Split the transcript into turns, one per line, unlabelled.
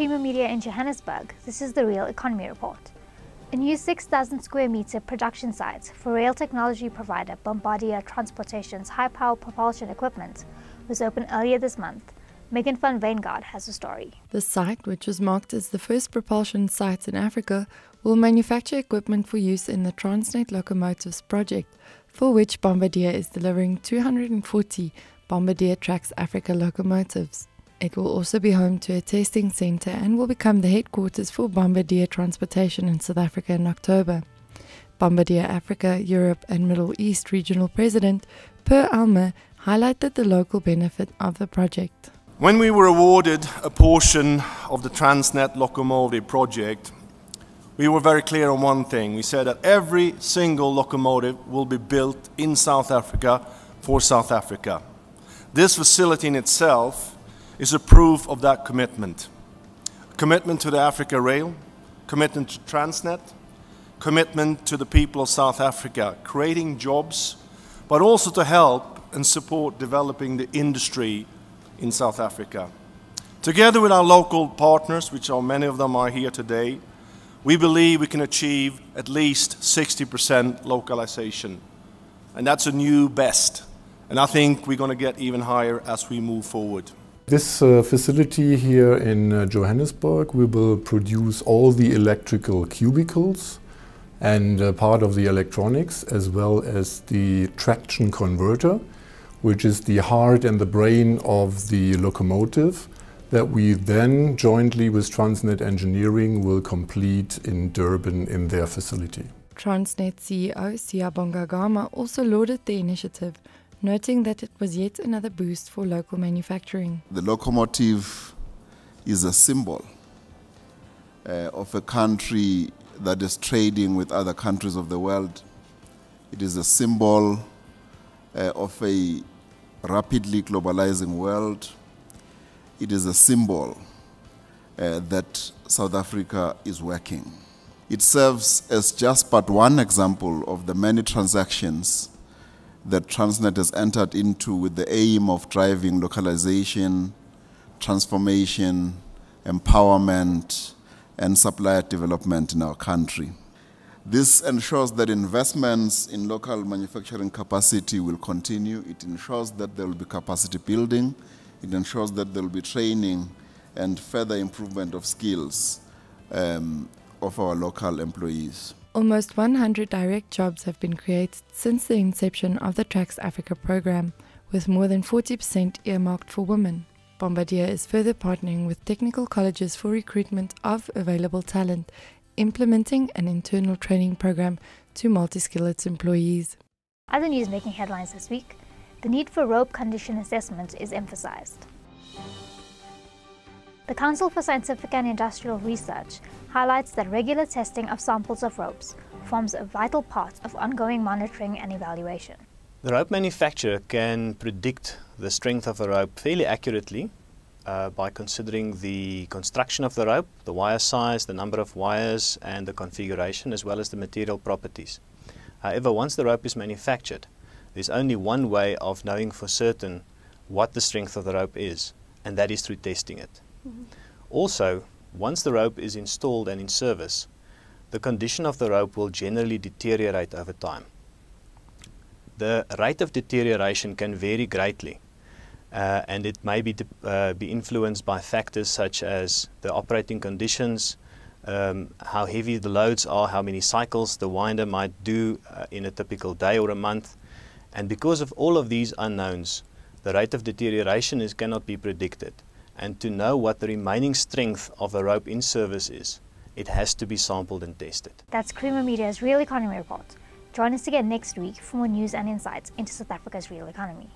Creamer Media in Johannesburg, this is the Real Economy Report. A new 6,000 square meter production site for rail technology provider Bombardier Transportation's high power propulsion equipment was opened earlier this month. Megan van Veengard has a story.
The site, which was marked as the first propulsion site in Africa, will manufacture equipment for use in the Transnet Locomotives project, for which Bombardier is delivering 240 Bombardier Traxx Africa locomotives. It will also be home to a testing centre and will become the headquarters for Bombardier Transportation in South Africa in October. Bombardier Africa, Europe and Middle East Regional President Per Almer highlighted the local benefit of the project.
When we were awarded a portion of the Transnet locomotive project, we were very clear on one thing. We said that every single locomotive will be built in South Africa for South Africa. This facility in itself is a proof of that commitment. Commitment to the Africa Rail, commitment to Transnet, commitment to the people of South Africa, creating jobs, but also to help and support developing the industry in South Africa. Together with our local partners, which are many of them are here today, we believe we can achieve at least 60% localization. And that's a new best. And I think we're going to get even higher as we move forward.
This uh, facility here in uh, Johannesburg, we will produce all the electrical cubicles and uh, part of the electronics as well as the traction converter, which is the heart and the brain of the locomotive that we then jointly with Transnet Engineering will complete in Durban in their facility.
Transnet CEO Siyabonga Gama also lauded the initiative noting that it was yet another boost for local manufacturing.
The locomotive is a symbol uh, of a country that is trading with other countries of the world. It is a symbol uh, of a rapidly globalizing world. It is a symbol uh, that South Africa is working. It serves as just but one example of the many transactions that Transnet has entered into with the aim of driving localization, transformation, empowerment, and supplier development in our country. This ensures that investments in local manufacturing capacity will continue. It ensures that there will be capacity building. It ensures that there will be training and further improvement of skills um, of our local employees.
Almost 100 direct jobs have been created since the inception of the Traxx Africa program, with more than 40% earmarked for women. Bombardier is further partnering with technical colleges for recruitment of available talent, implementing an internal training program to multi-skill its employees.
Other news making headlines this week, the need for rope condition assessment is emphasized. The Council for Scientific and Industrial Research highlights that regular testing of samples of ropes forms a vital part of ongoing monitoring and evaluation.
The rope manufacturer can predict the strength of a rope fairly accurately uh, by considering the construction of the rope, the wire size, the number of wires and the configuration as well as the material properties. However, once the rope is manufactured, there's only one way of knowing for certain what the strength of the rope is, and that is through testing it. Mm-hmm. Also, once the rope is installed and in service, the condition of the rope will generally deteriorate over time. The rate of deterioration can vary greatly, uh, and it may be, uh, be influenced by factors such as the operating conditions, um, how heavy the loads are, how many cycles the winder might do uh, in a typical day or a month. And because of all of these unknowns, the rate of deterioration is, cannot be predicted and to know what the remaining strength of a rope in service is, it has to be sampled and tested.
That's Creamer Media's Real Economy Report. Join us again next week for more news and insights into South Africa's real economy.